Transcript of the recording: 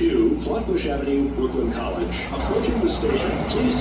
2, Flatbush Avenue, Brooklyn College. Approaching the station, please